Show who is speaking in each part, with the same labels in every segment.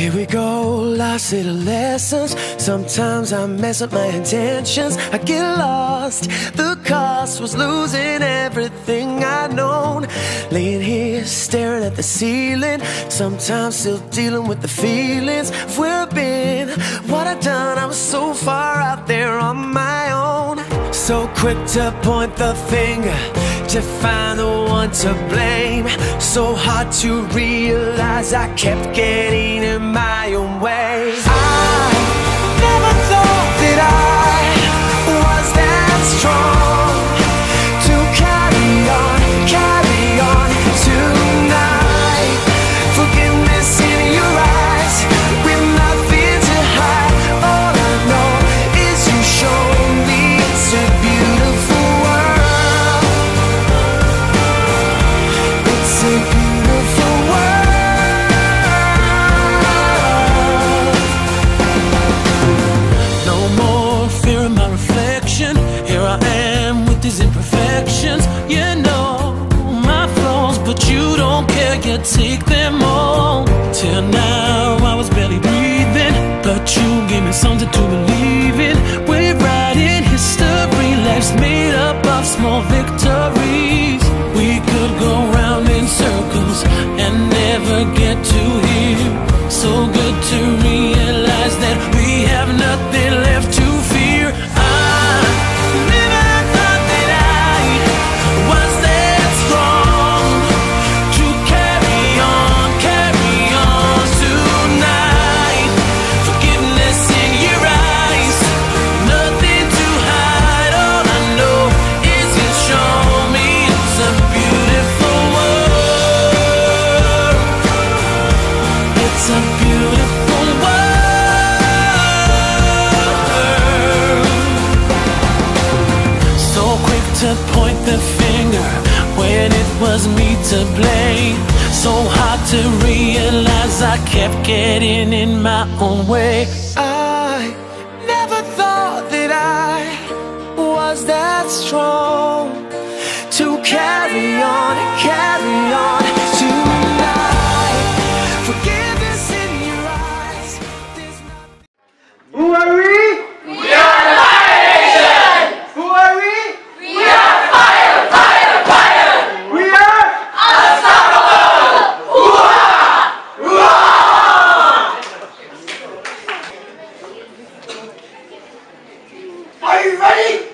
Speaker 1: Here we go, lost little lessons. Sometimes I mess up my intentions. I get lost. The cost was losing everything I'd known. Laying here, staring at the ceiling. Sometimes still dealing with the feelings of Where've been, what I've done. I was so far out there on my own. So quick to point the finger to find the one to blame. So hard to realize I kept getting in my own way. I never thought that I was that strong. to point the finger when it was me to blame. So hard to realize I kept getting in my own way. I never thought that I was that strong to carry on and carry on.
Speaker 2: Are you ready?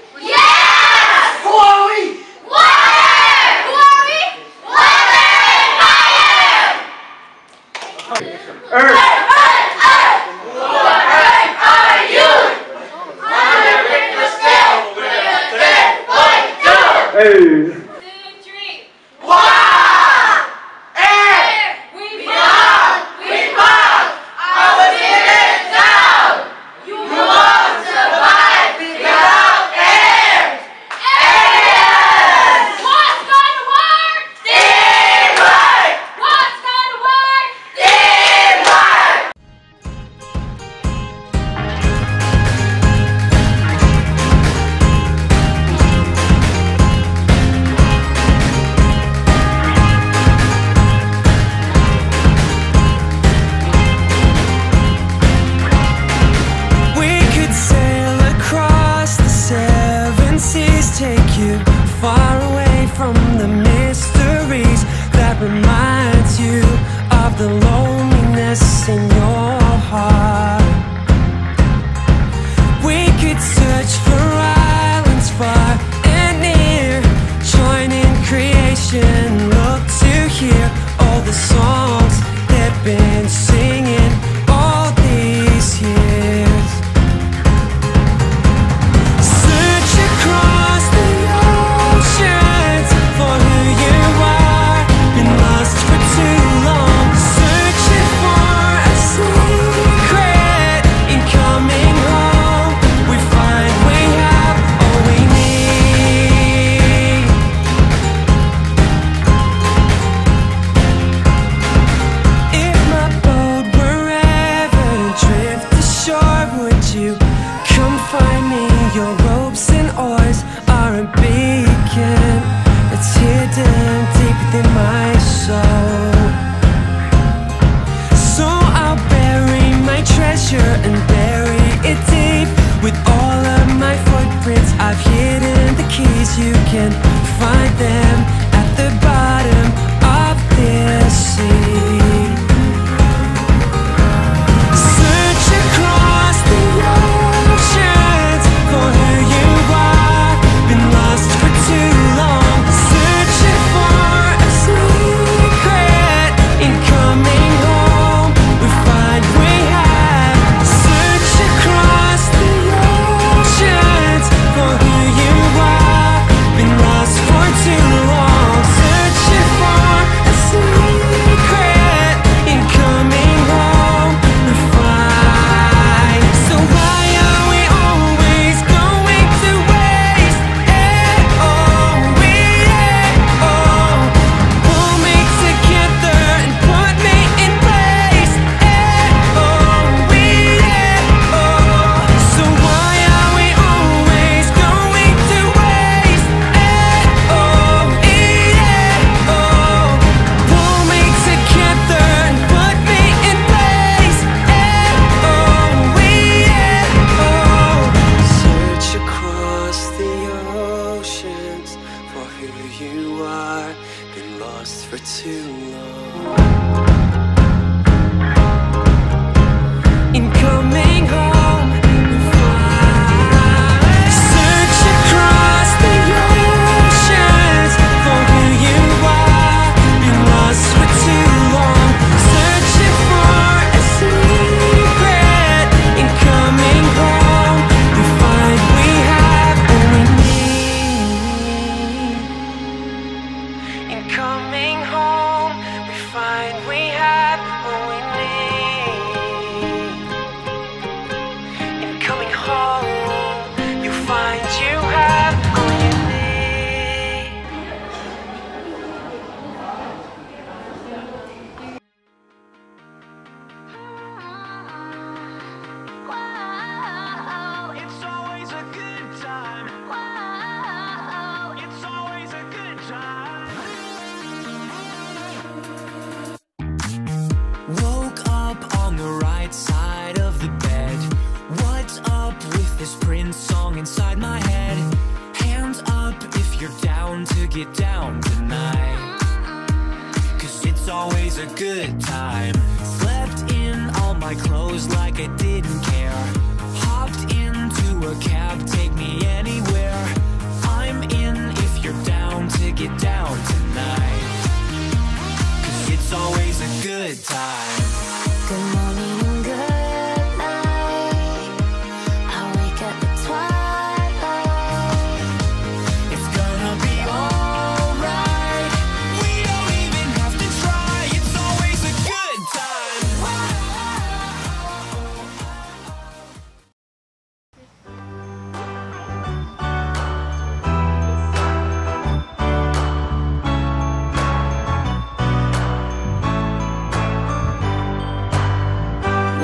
Speaker 1: Lost my
Speaker 3: clothes like I didn't care. Hopped into a cab, take me anywhere. I'm in if you're down to get down tonight. Cause it's always a good time.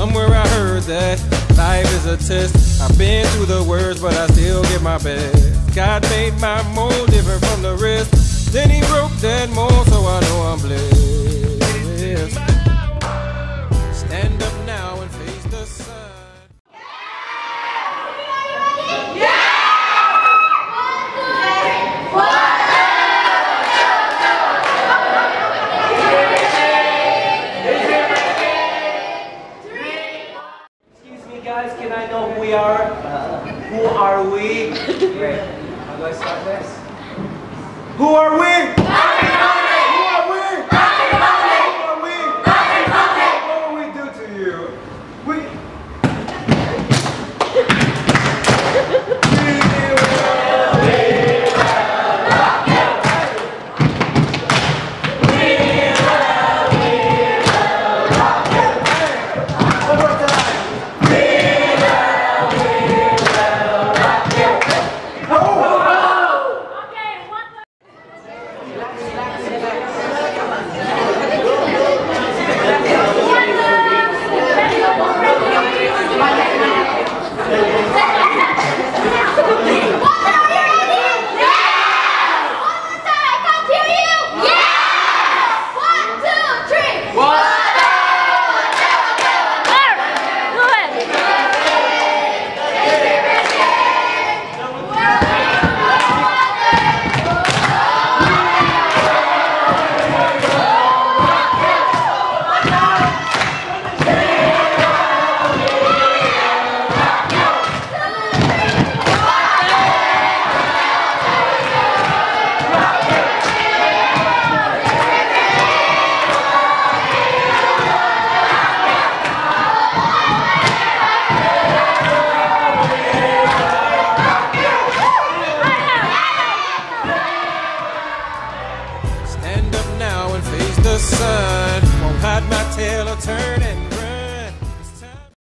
Speaker 4: Somewhere I heard that life is a test. I've been through the worst, but I still give my best. God made my mold different from the rest. Then he
Speaker 5: guys, can I know who we are? Who are we? Great. How do I start this? Who are we?